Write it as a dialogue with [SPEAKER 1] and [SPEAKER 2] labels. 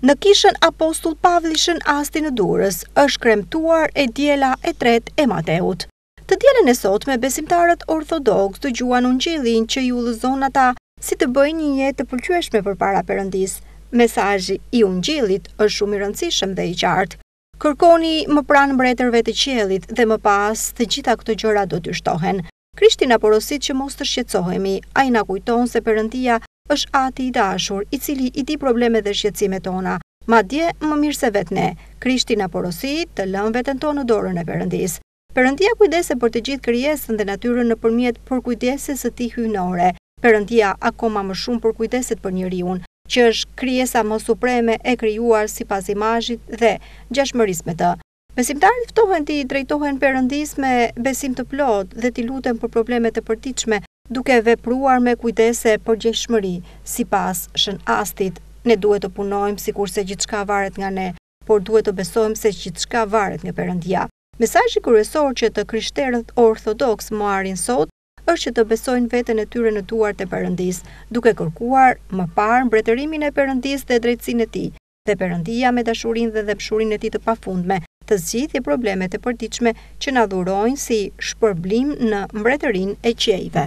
[SPEAKER 1] Në kishën Apostull Pavli e Shën Asti në Durrës është kremtuar e diela e tretë e Mateut. Të dielën e sotme besimtarët ortodoksë dëgjuan ungjillin që i udhëzon ata si të bëjnë një jetë të pëlqyeshme përpara Perëndisë. Mesazhi i ungjillit është shumë i rëndësishëm dhe i qartë, Kërkoni më parë mbretërinë e qiellit dhe më pas të gjitha këto gjëra do t'ju shtohen. Krishti na porosit që mos të shqetësohemi. Ai na kujton se Perëndia është Ati i dashur, i cili i di problemet dhe shqetësimet tona, madje më mirë se vetë ne. Krishti na porosit të lëmë veten tonë në dorën e Perëndisë. Perëndia kujdeset për të gjithë krijesën dhe natyrën nëpërmjet përkujdesjes së tij hyjnore. Perëndia akoma më shumë përkujdeset për njeriun, që është krijesa më supreme e krijuar sipas imazhit dhe ngjashmërisë me të. Besimtarët ftohen t'i drejtohen Perëndisë me besim të plotë dhe t'i luten për problemet e përditshme, duke vepruar me kujdes e përgjegjshmëri. Sipas Shën Astit, ne duhet të punojmë sikurse gjithçka varet nga ne, por duhet të besojmë se gjithçka varet nga Perëndia. Mesazhi kryesor që të krishterët ortodoksë marrin sot është që të besojnë veten e tyre në duart e Perëndisë, duke kërkuar më parë mbretërimin e Perëndisë dhe drejtësinë e Tij, dhe Perëndia me dashurinë dhe dhembshurinë e tij të pafundme do t'i zgjidhë problemet e përditshme dhe do të na dhurojë si shpërblim Mbretërinë e Qiejve.